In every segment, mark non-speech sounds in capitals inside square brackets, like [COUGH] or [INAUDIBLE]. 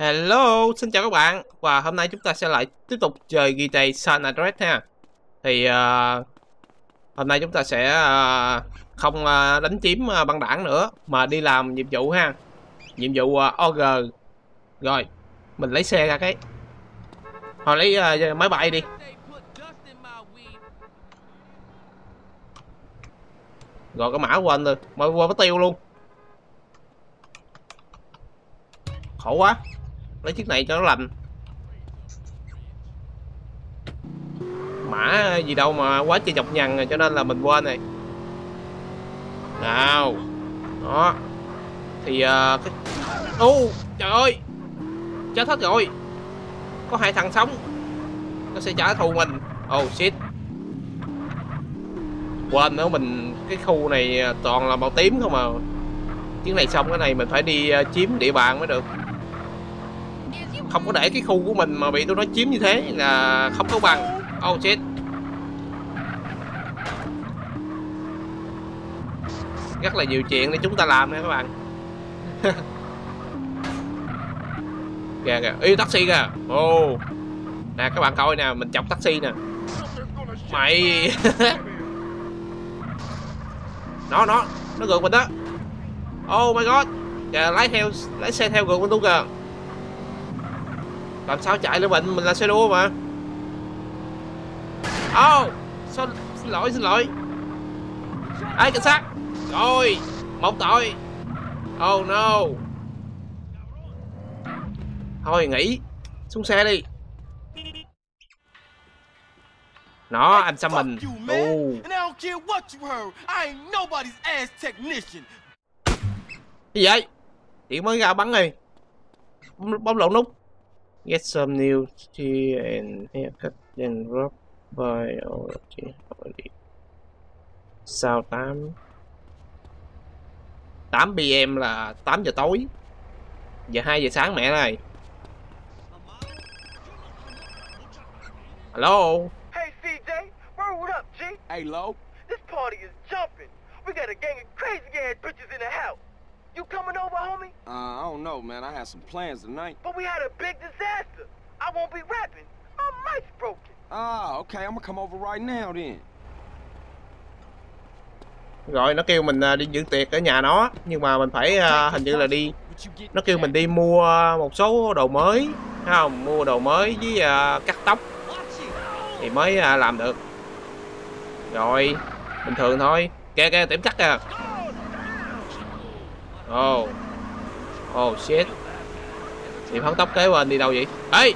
Hello, xin chào các bạn. Và hôm nay chúng ta sẽ lại tiếp tục chơi GTA San Andreas ha. Thì uh, hôm nay chúng ta sẽ uh, không uh, đánh chiếm uh, băng đảng nữa Mà đi làm nhiệm vụ ha. Nhiệm vụ uh, OG Rồi, mình lấy xe ra cái. Họ lấy uh, máy bay đi. Rồi cái mã quên rồi, mà quên mất tiêu luôn. Khổ quá lấy chiếc này cho nó lành. Mã gì đâu mà quá trời chọc nhằn rồi cho nên là mình quên này nào đó. Thì uh, cái ô trời ơi. Chết hết rồi. Có hai thằng sống. Nó sẽ trả thù mình. Oh shit. Quên nữa mình cái khu này toàn là màu tím không mà chuyến này xong cái này mình phải đi uh, chiếm địa bàn mới được không có để cái khu của mình mà bị tôi nói chiếm như thế là không có bằng. Oh shit rất là nhiều chuyện để chúng ta làm nha các bạn. [LAUGHS] Kìa kìa y taxi kìa. Ô, oh. nè các bạn coi nè mình chọc taxi nè. Mày. [LAUGHS] Nó nó nó gượt mình đó. Oh my god. Kìa lái theo lái xe theo gượt mình luôn kìa làm sao chạy lên mình mình là xe đua mà. Oh sao xin lỗi xin lỗi. Ai cảnh sát. Rồi một tội. Oh no. Thôi nghỉ. Xuống xe đi. Nó anh xăm mình. oh. gì vậy? Điện mới ra bắn rồi bấm lộn nút Get some new tea and haircut then rob by already. Sao 8 8 PM là 8 giờ tối. Giờ 2 giờ sáng mẹ này Hello? Hey CJ, word what up G? Hey Lo This party is jumping. We got a gang of crazy ass bitches in the house You coming over, homie? Uh, I don't know, man. I had some plans tonight. But we had a big disaster. I won't be rapping. My mic's broken. Ah, okay. I'm gonna come over right now then. Rồi nó kêu mình đi dự tiệc ở nhà nó Nhưng mà mình phải uh, hình như là đi Nó kêu mình đi mua một số đồ mới Thấy không? Mua đồ mới với uh, cắt tóc Thì mới uh, làm được Rồi Bình thường thôi Kìa kìa tiệm cắt kìa Oh Oh shit Tiệm hớn tóc kế bên đi đâu vậy Ê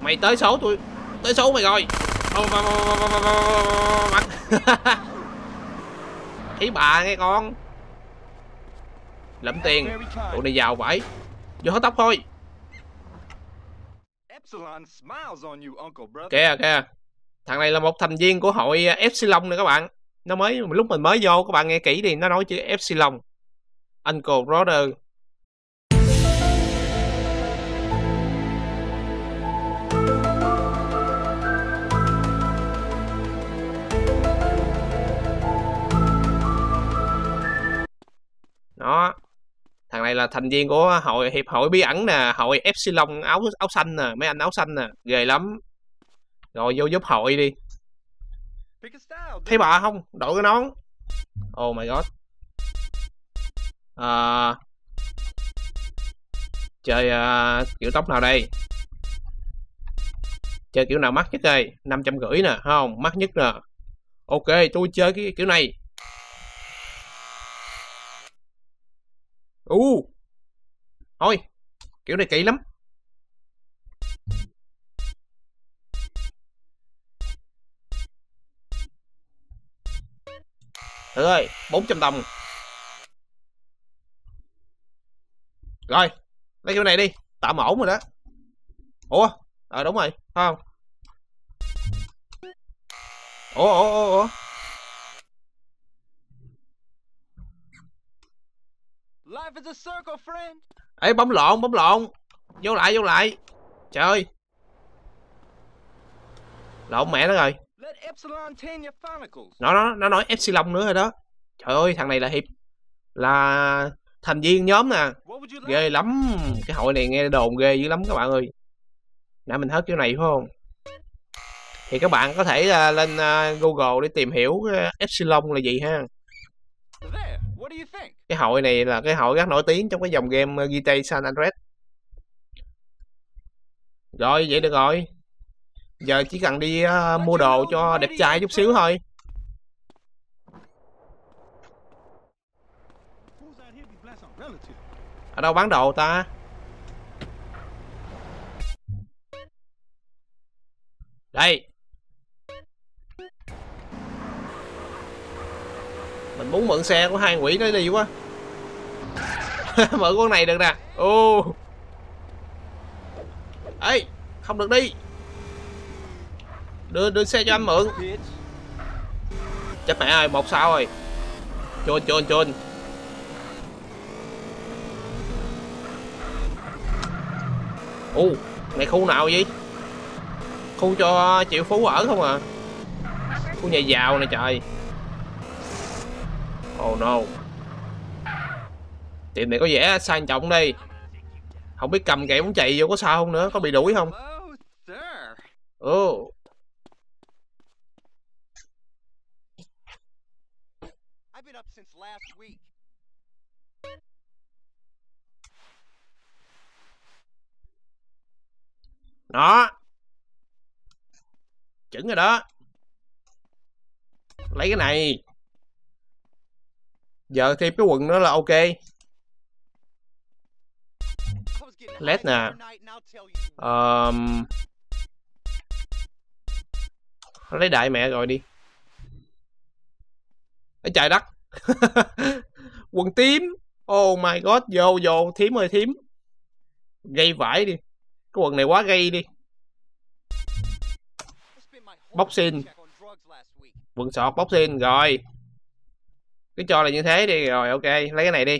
Mày tới số tôi Tới số mày rồi Mặt Thấy bà nghe con Lẫm tiền Tụi này giàu vậy Vô hớt tóc thôi Kìa kìa Thằng này là một thành viên của hội Epsilon nè các bạn Nó mới lúc mình mới vô các bạn nghe kỹ đi Nó nói chữ Epsilon Uncle Brother đó thằng này là thành viên của hội hiệp hội bí ẩn nè hội epsilon áo áo xanh nè mấy anh áo xanh nè ghê lắm. Rồi vô giúp hội đi. Thấy bà không? Đội cái nón. Oh my god à, chơi à, kiểu tóc nào đây? Chơi kiểu nào mắc nhất đây? năm trăm rưỡi nè không? Mắc nhất nè. Ok tôi chơi cái kiểu này. U uh. thôi kiểu này kỹ lắm. Được rồi, 400 đồng. Rồi, lấy kiểu này đi. Tạm ổn rồi đó. Ủa, ờ à, đúng rồi, phải không? Ủa, ủa, ủa, ủa? Life is a circle, friend. Ê, bấm lộn, bấm lộn. Vô lại, vô lại. Trời ơi. Lộn mẹ nó rồi. Nó, nó, nó nói Epsilon nữa rồi đó. Trời ơi, thằng này là hiệp Là thành viên nhóm nè. Ghê lắm. Cái hội này nghe đồn ghê dữ lắm các bạn ơi. Nãy mình hết kiểu này phải không? Thì các bạn có thể à, lên à, Google để tìm hiểu cái Epsilon là gì ha? Cái hội này là cái hội rất nổi tiếng trong cái dòng game uh, GTA San Andreas. Rồi vậy được rồi. Giờ chỉ cần đi uh, mua đồ cho đẹp trai chút xíu thôi ở đâu bán đồ ta? Đây. Mình muốn mượn xe của hai quỷ nó đi quá. [LAUGHS] Mượn con này được nè. Ô. Ấy không được đi. Đưa đưa xe cho anh mượn. Chết mẹ ơi, một sao rồi. Chôn chôn chôn. U này khu nào vậy khu cho triệu phú ở không à khu nhà giàu nè trời oh no tiệm này có vẻ sang trọng đây. không biết cầm kẹo muốn chạy vô có sao không nữa có bị đuổi không Hello, sir. ồ I've been up since last week. Đó. Chuẩn rồi đó. Lấy cái này. Giờ thêm cái quần nữa là ok. Led nè. Um... lấy đại mẹ rồi đi. Ê, trời đất. [LAUGHS] Quần tím. Oh my god, vô vô. Thím ơi, thím. Gây vải đi cái quần này quá gây đi. Boxing. quần sọt boxing rồi. Cứ cho là như thế đi rồi ok lấy cái này đi.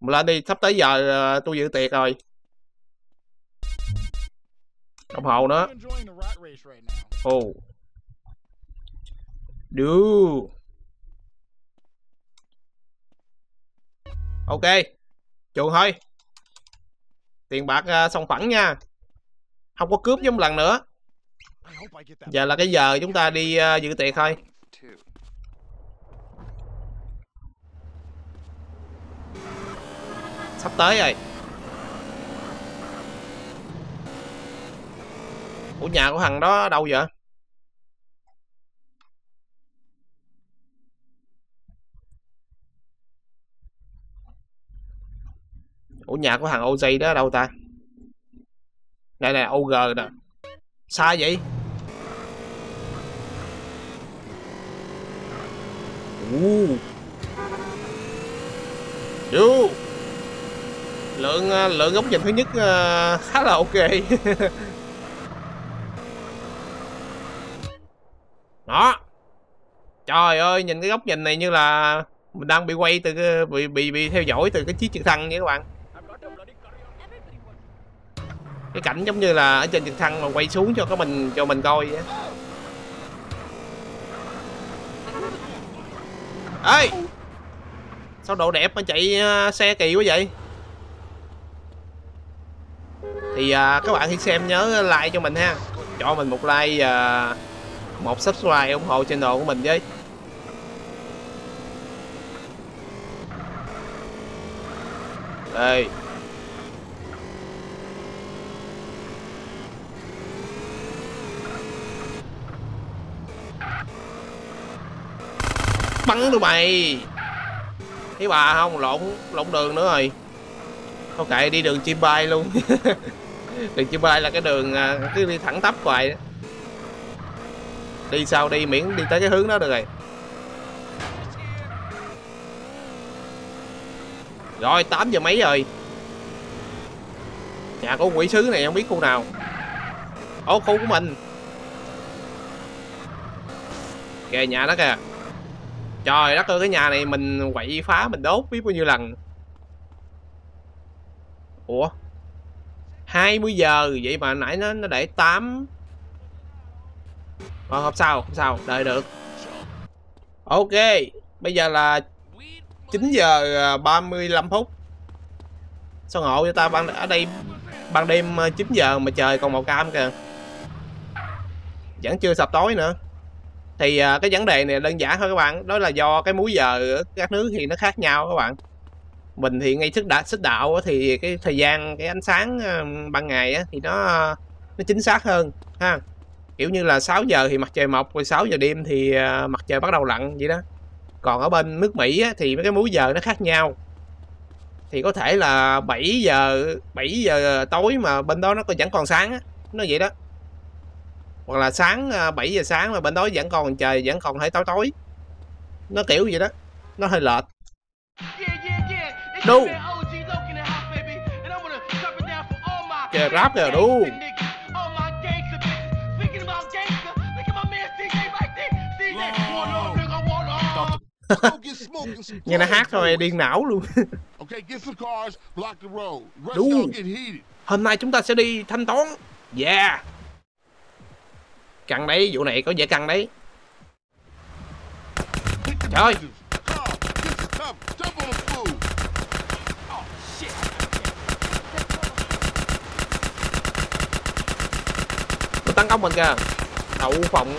Mà lên đi sắp tới giờ uh, tôi dự tiệc rồi. Đồng hồ nữa. I'm enjoying ok chuồng thôi. Tiền bạc ờ, xong phẳng nha. Không có cướp giống lần nữa. Giờ là cái giờ chúng ta đi ờ, dự tiệc thôi. Sắp tới rồi. Ủa nhà của thằng đó đâu vậy? Nhà của thằng OJ đó ở đâu ta? Đây nè OG nè. Xa vậy? Ồ. Lượng à, lượng góc nhìn thứ nhất à, khá là ok. [LAUGHS] Đó. Trời ơi nhìn cái góc nhìn này như là mình đang bị quay từ cái, bị bị bị theo dõi từ cái chiếc trực thăng nha các bạn cái cảnh giống như là ở trên trực thăng mà quay xuống cho cái mình cho mình coi vậy ê! Sao độ đẹp mà chạy à, xe kỳ quá vậy? Thì à, các bạn khi xem nhớ like cho mình ha. Cho mình một like và một subscribe ủng hộ channel của mình với. Đây bắn tụi mày thấy bà không? Lộn lộn đường nữa rồi. Không kệ, đi đường chim bay luôn. [LAUGHS] Đường chim bay là cái đường à, cứ đi thẳng tắp hoài. Đó. đi sao đi, miễn đi tới cái hướng đó được rồi. Rồi 8 giờ mấy rồi? Nhà của quỷ sứ này không biết khu nào. Ố khu của mình. Kìa, nhà đó kìa trời đất ơi, cái nhà này mình quậy phá, mình đốt biết bao nhiêu lần. Ủa? 20 giờ, vậy mà nãy nó nó để 8 Ờ không sao không sao, đợi được. Ok, bây giờ là 9 giờ à, 35 phút. Sao ngộ cho ta? Ban, ở đây, ban đêm à, 9 giờ mà trời còn màu cam kìa. Vẫn chưa sập tối nữa thì uh, cái vấn đề này đơn giản thôi các bạn. Đó là do cái múi giờ ở các nước thì nó khác nhau các bạn. Mình thì ngay sức đạo xích đạo thì cái thời gian cái ánh sáng ờ, ban ngày á, thì nó nó chính xác hơn ha. Kiểu như là 6 giờ thì mặt trời mọc rồi 6 giờ đêm thì ờ, mặt trời bắt đầu lặn vậy đó. Còn ở bên nước Mỹ á, thì mấy cái múi giờ nó khác nhau. Thì có thể là 7 giờ 7 giờ tối mà bên đó nó vẫn còn sáng á. Nó vậy đó hoặc là sáng à, 7 giờ sáng mà bên đó vẫn còn trời vẫn còn hơi tối tối nó kiểu vậy đó nó hơi lệch my Kìa, rap kìa, đu. [LAUGHS] nghe nó hát thôi điên não luôn Đu. heated. hôm nay chúng ta sẽ đi thanh toán yeah căng đấy, vụ này có vẻ căng đấy. Trời ơi. nó tấn công mình kìa. Đậu phộng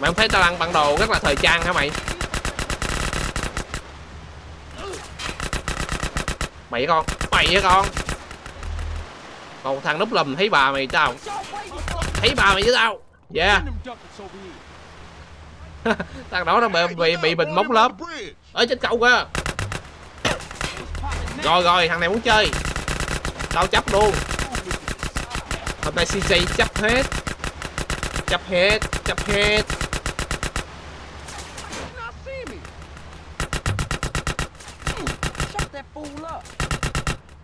mày không thấy tao ăn bản đồ rất là thời trang hả mày? Mày con? Mày hả con? Còn thằng núp lùm, thấy bà mày tao? Thấy bà mày với tao? Yeah dạ. [LAUGHS] thằng đó nó bị bị, bị bình móc lớp. Ở trên cầu kìa. Rồi rồi thằng này muốn chơi. Tao chấp luôn. Hôm nay CJ chấp hết. Chấp hết chấp hết.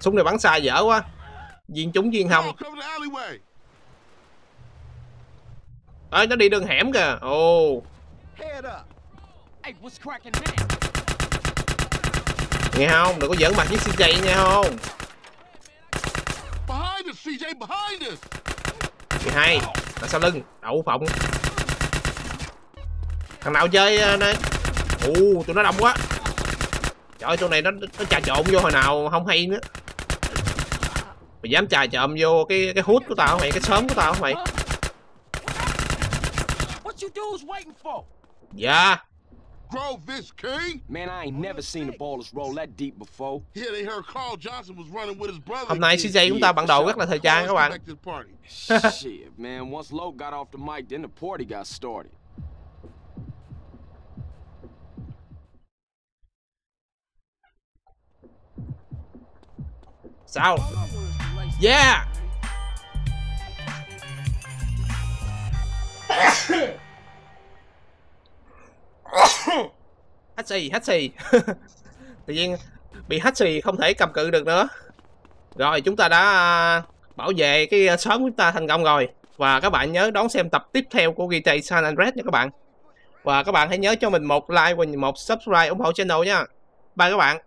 Súng này bắn xa dở quá. Viên trúng viên hồng. Ơi nó đi đường hẻm kìa. Ồ. Oh. nghe không? Đừng có giỡn mặt với CJ nghe không? Thì hay, là sau lưng? Đậu phộng. Thằng nào chơi ờ, này? Ồ, tụi nó đông quá. Trời ơi tụi này nó nó trà trộn vô hồi nào không hay nữa. Mày dám trà trộn vô cái cái hút của tao mày? Cái sớm của tao mày? What you dudes waiting for? dạ Grove this, King. Man, I ain't never seen the ballers roll that deep before. Yeah, they heard Carl Johnson was running with his brother. hôm nay King. CJ chúng ta bản đồ rất là thời trang các bạn back to the party. [LAUGHS] [LAUGHS] Shit, man. Once Lowe got off the mic, then the party got started. sao yeah Hachi, Hachi. [LAUGHS] tự nhiên bị Hachi không thể cầm cự được nữa. Rồi chúng ta đã à, bảo vệ cái à, xóm của chúng ta thành công rồi. Và các bạn nhớ đón xem tập tiếp theo của GTA San Andreas nha các bạn. Và các bạn hãy nhớ cho mình một like và một subscribe ủng hộ channel nha. Bye các bạn.